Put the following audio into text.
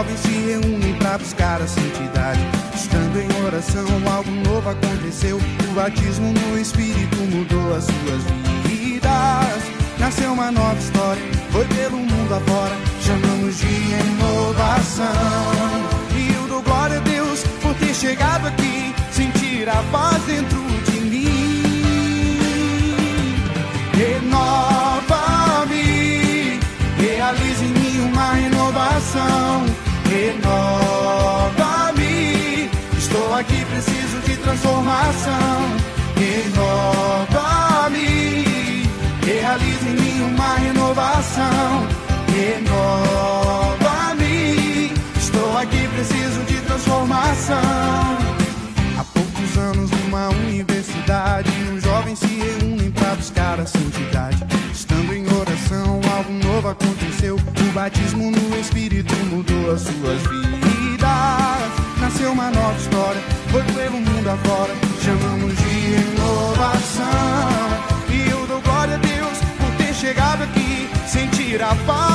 jovens se reúnem para buscar a santidade. Estando em oração, algo novo aconteceu. O batismo no Espírito mudou as suas vidas. Nasceu uma nova história, foi pelo mundo afora. Chamamos de inovação. E eu dou glória a Deus por ter chegado aqui, sentir a paz dentro de mim. Renova-me, realize em mim uma renovação. Renova-me, estou aqui, preciso de transformação. Renova-me, realize em mim uma renovação. Renova-me, estou aqui, preciso de transformação. Há poucos anos, numa universidade, os jovens se reúnem para buscar a santidade. Estando em oração, algo novo aconteceu. O batismo no Espírito as suas vidas. Nasceu uma nova história, foi pelo mundo afora, chamamos de inovação. E eu dou glória a Deus por ter chegado aqui, sentir a paz.